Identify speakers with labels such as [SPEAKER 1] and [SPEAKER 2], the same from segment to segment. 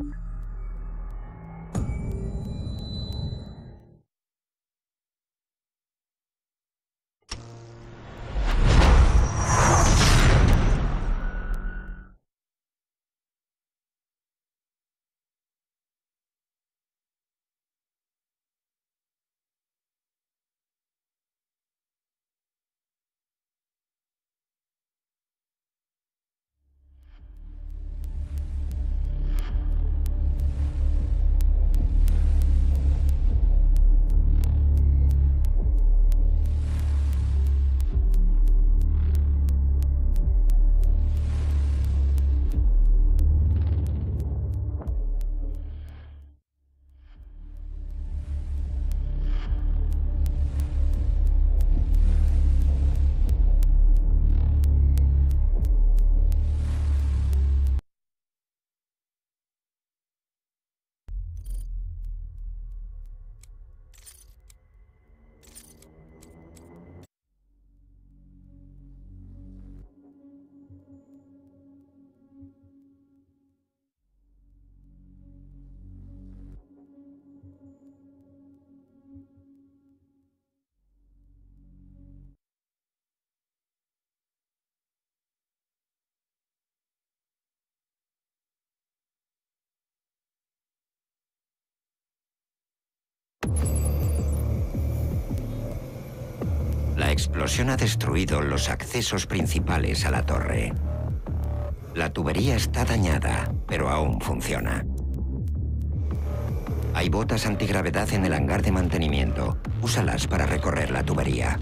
[SPEAKER 1] you La explosión ha destruido los accesos principales a la torre. La tubería está dañada, pero aún funciona. Hay botas antigravedad en el hangar de mantenimiento. Úsalas para recorrer la tubería.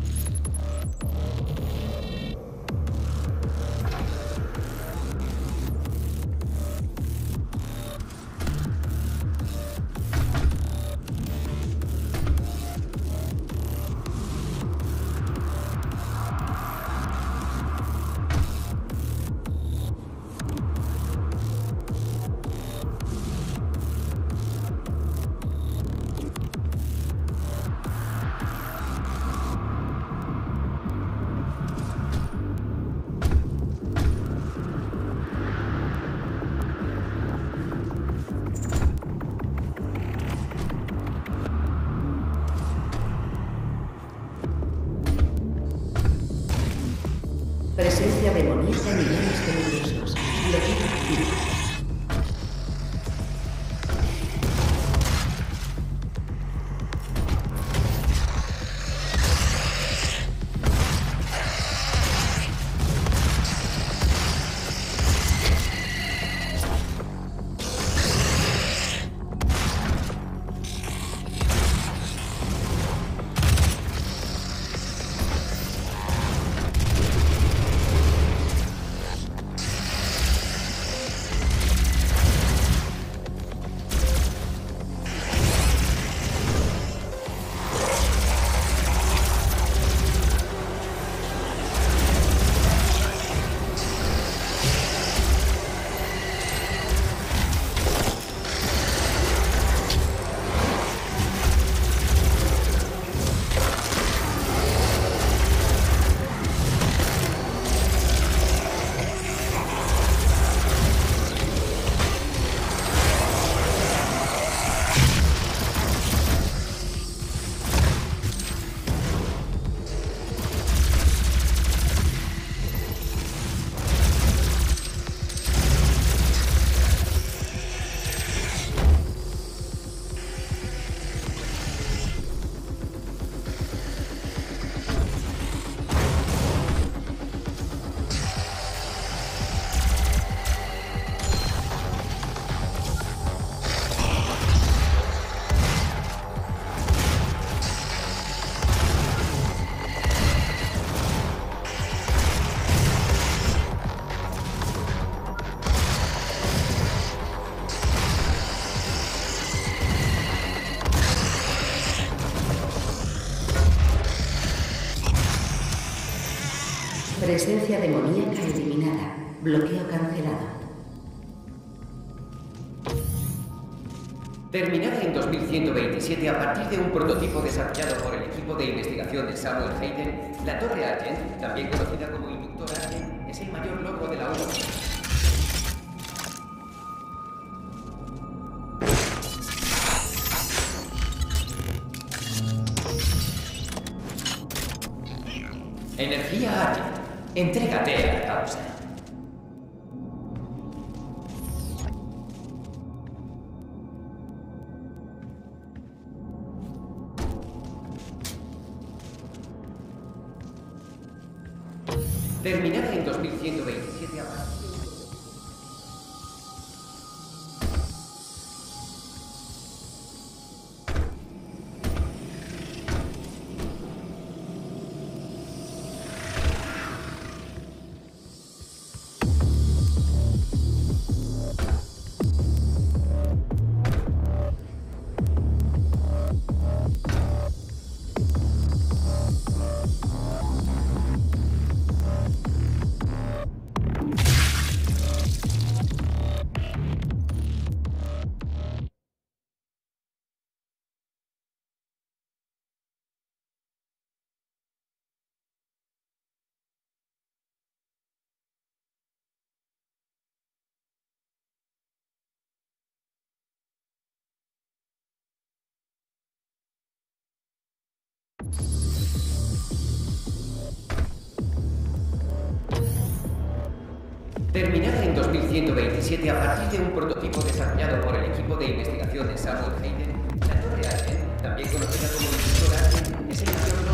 [SPEAKER 2] Presencia demoníaca eliminada. Bloqueo cancelado.
[SPEAKER 3] Terminada en 2127 a partir de un prototipo desarrollado por el equipo de investigación de Samuel Hayden, la Torre Argent, también conocida como Inductor Argent, es el mayor logro de la ONU. Entrégate a la causa. Terminada en 2127 a partir de un prototipo desarrollado por el equipo de investigación de Samuel Hayden, la Torre Allen, también conocida como Allen, es el mayor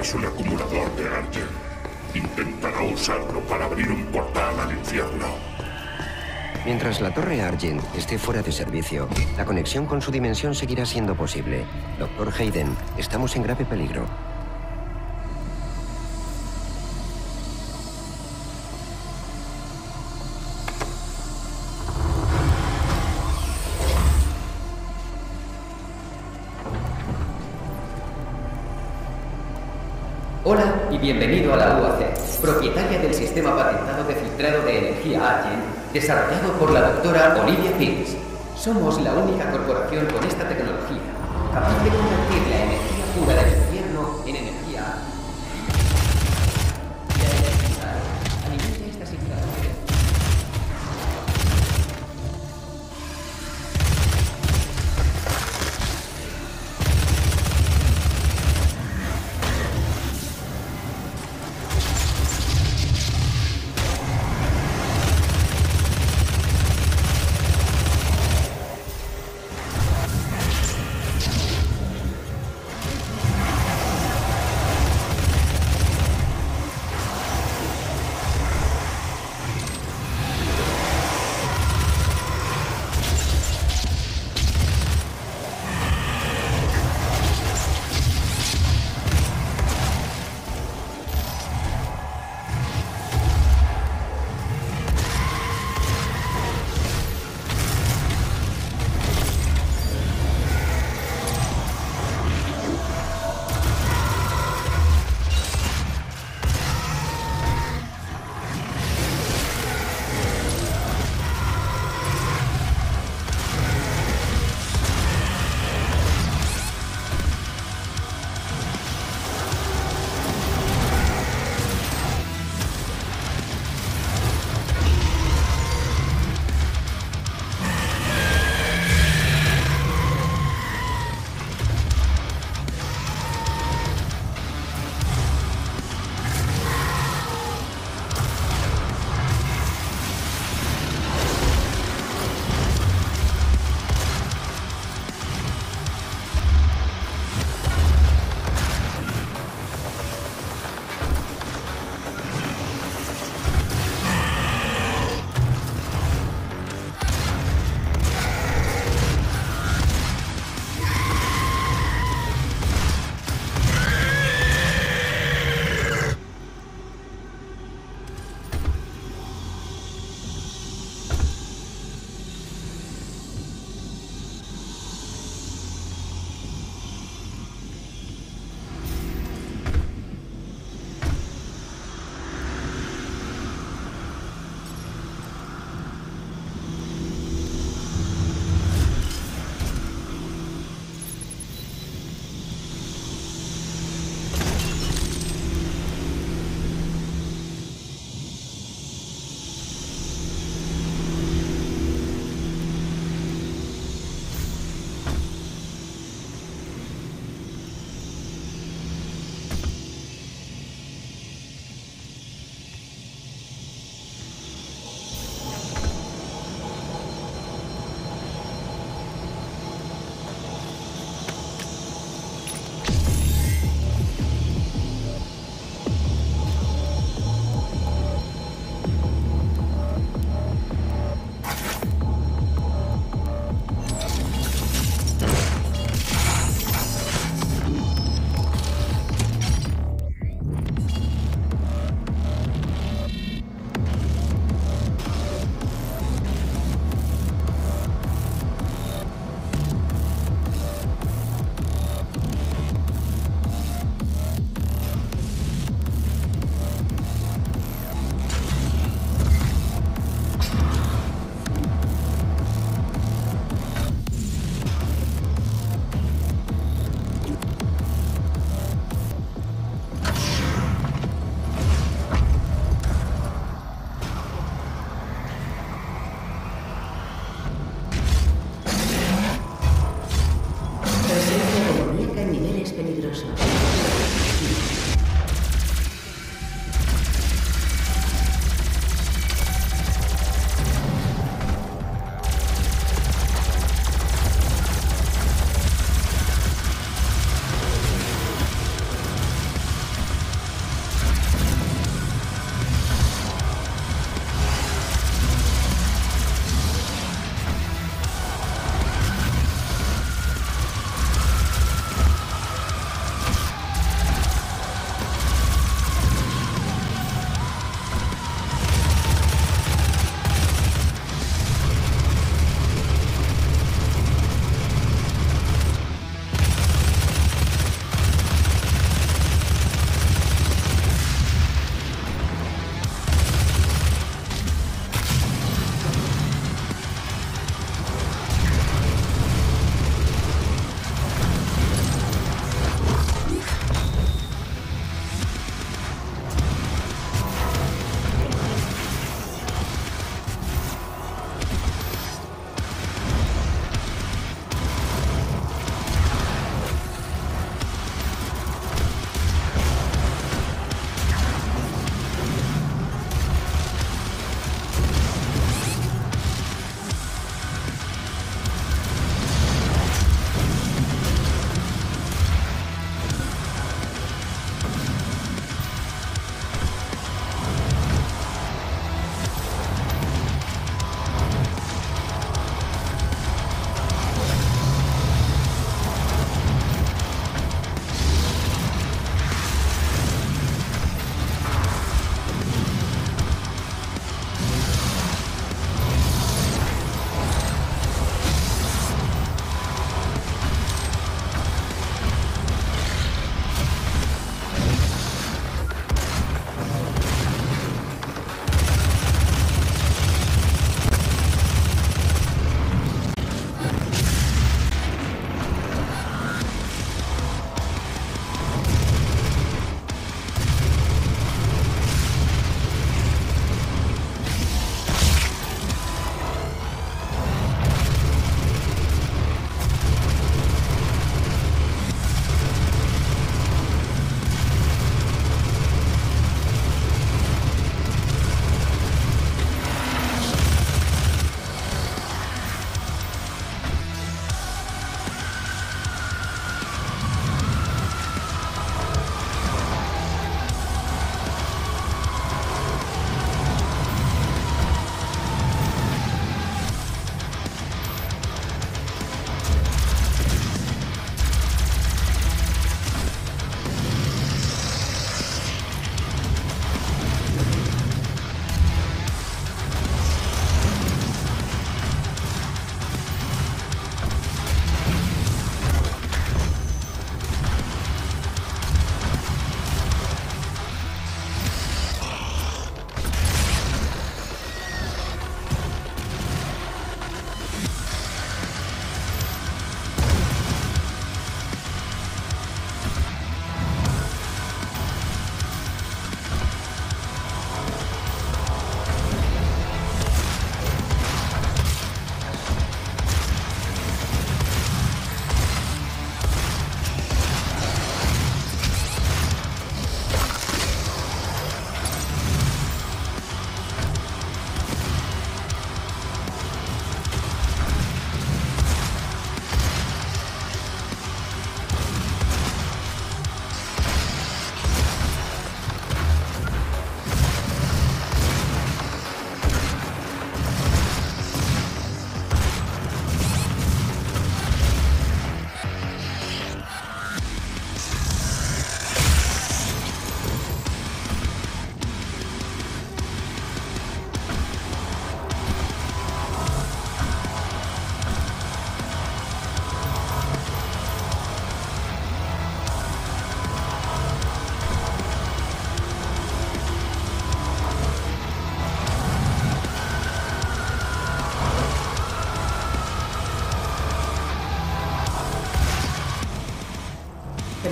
[SPEAKER 4] Es un acumulador de Argent. Intentará usarlo para abrir un portal al infierno.
[SPEAKER 1] Mientras la torre Argent esté fuera de servicio, la conexión con su dimensión seguirá siendo posible. Doctor Hayden, estamos en grave peligro.
[SPEAKER 3] Hola y bienvenido a la UAC, propietaria del sistema patentado de filtrado de energía Argent, desarrollado por la doctora Olivia Pills. Somos la única corporación con esta tecnología, capaz de convertir la energía pura del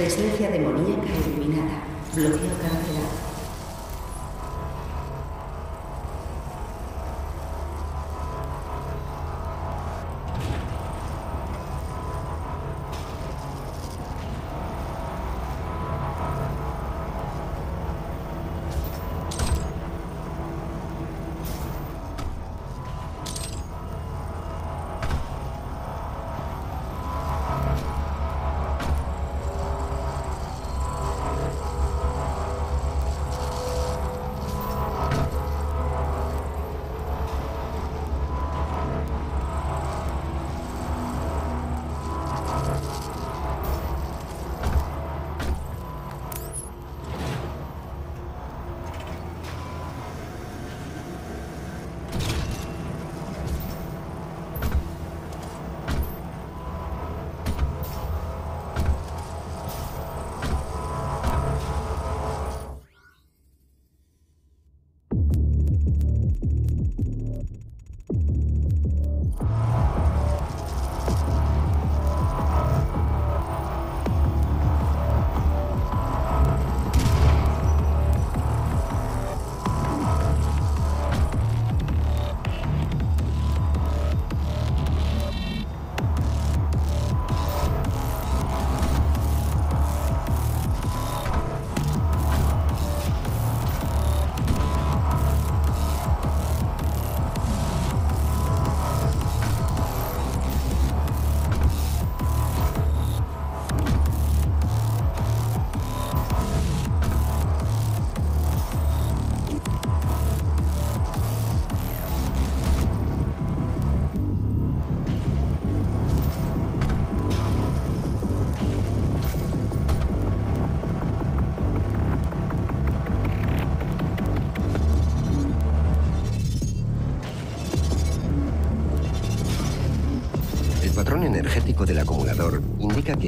[SPEAKER 2] Presencia demoníaca eliminada. Bloqueo cancelado.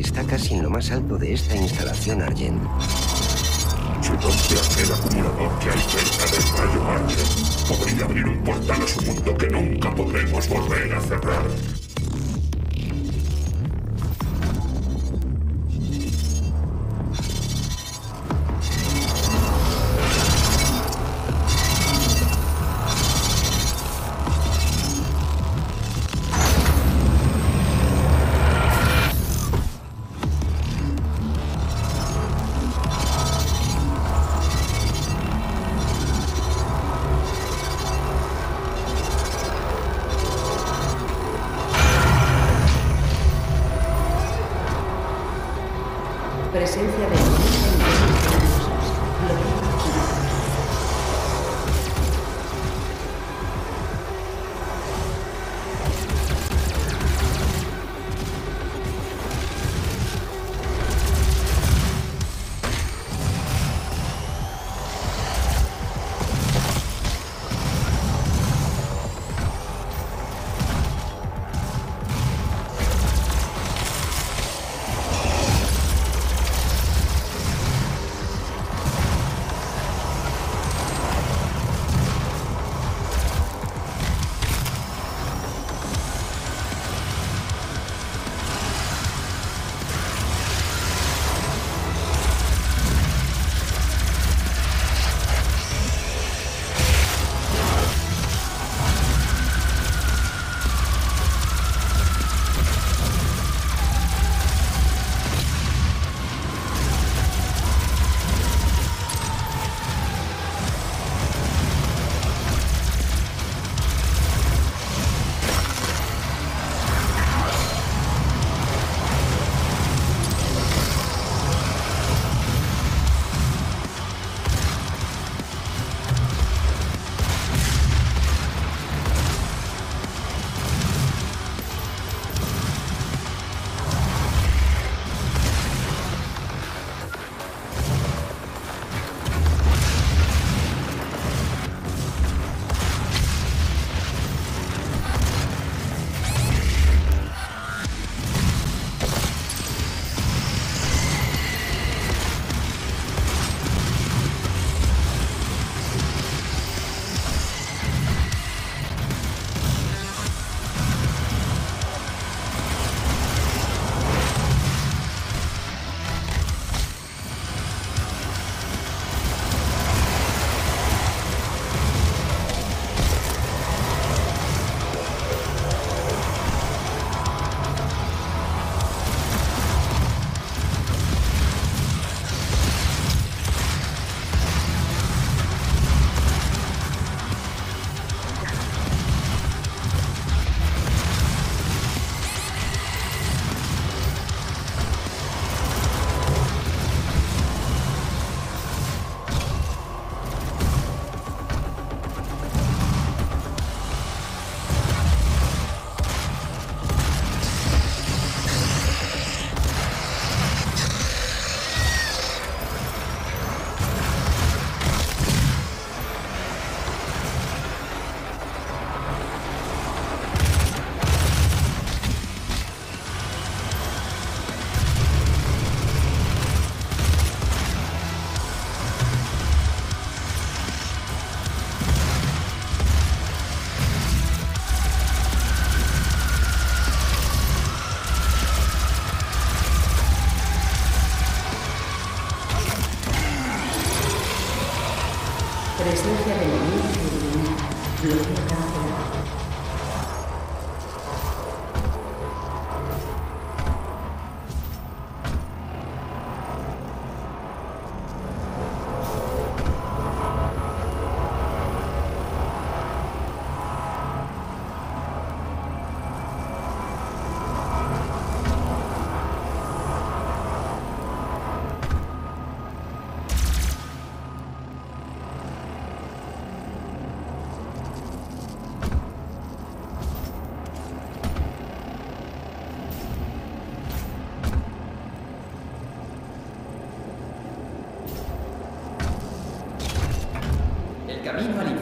[SPEAKER 1] Está casi en lo más alto de esta instalación Argent.
[SPEAKER 4] ¿Y dónde aquel acumulador que hay cerca del rayo Argent podría abrir un portal a su mundo que nunca podremos volver a cerrar.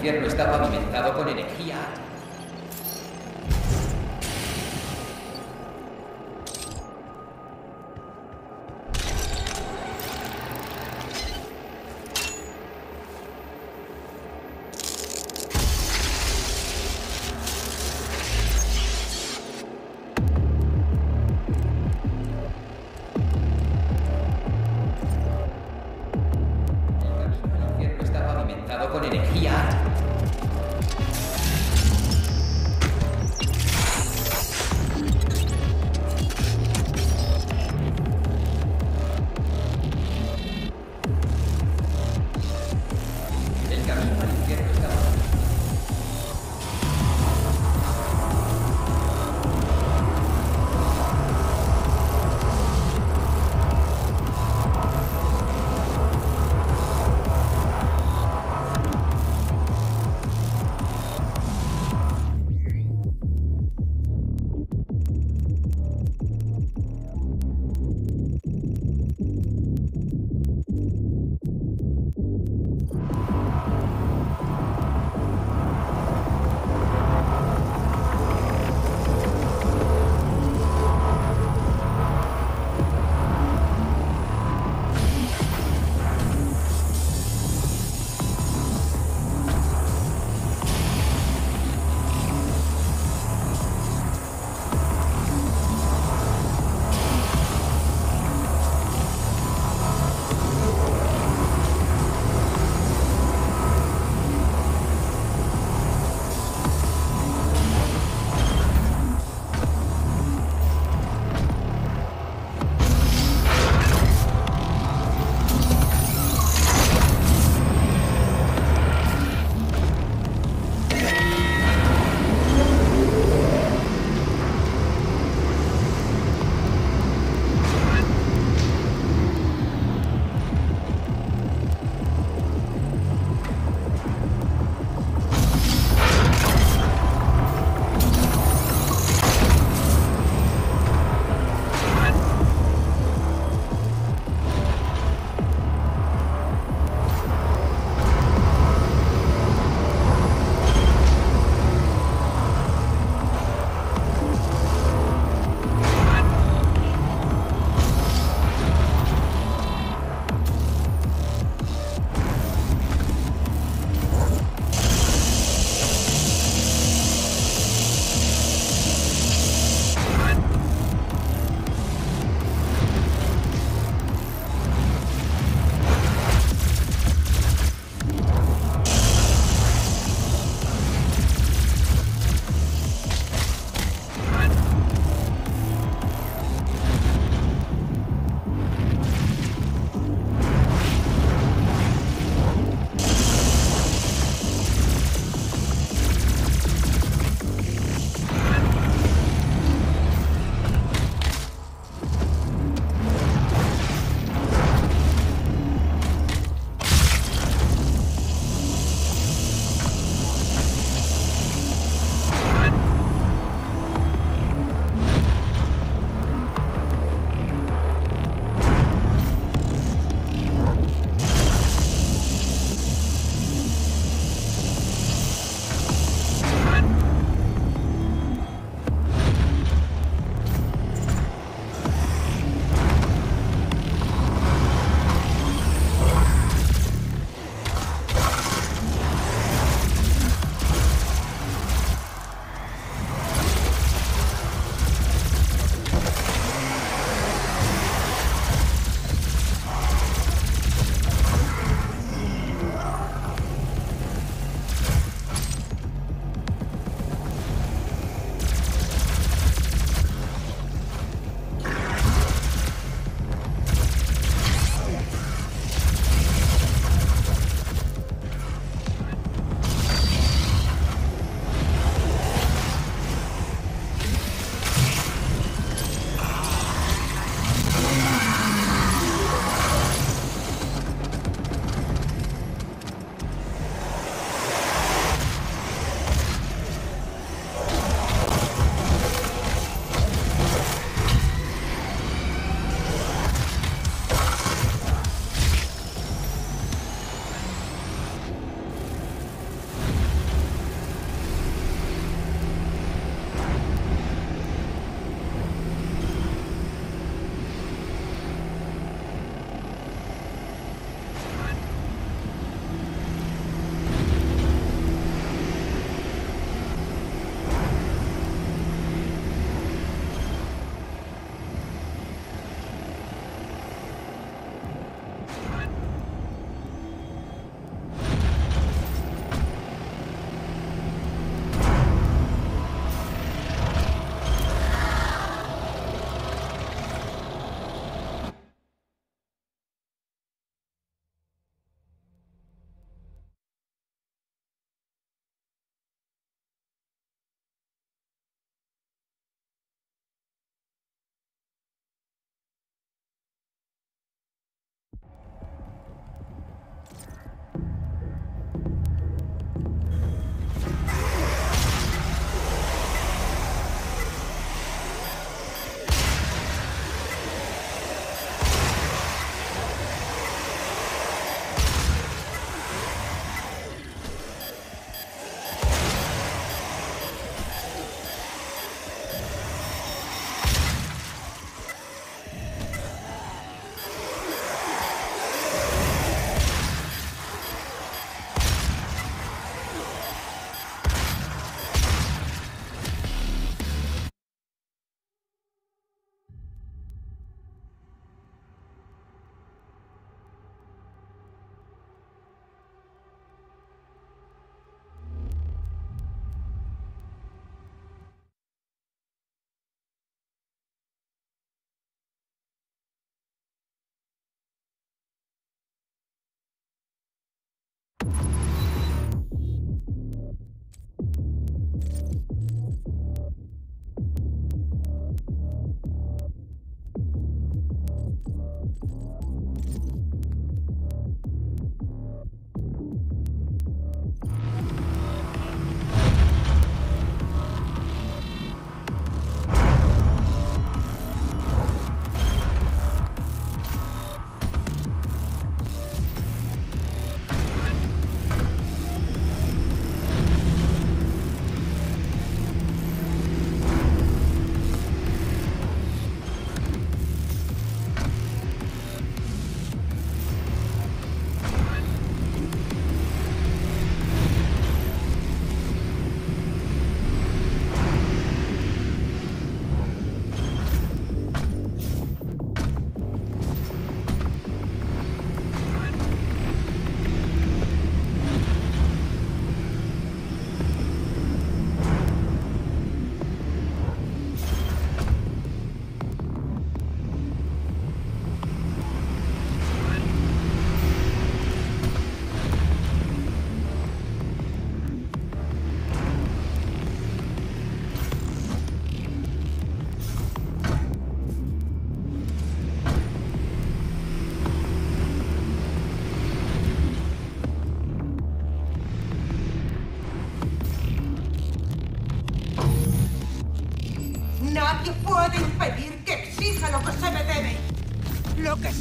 [SPEAKER 3] Infierno está pavimentado con energía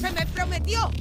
[SPEAKER 5] Se me prometió!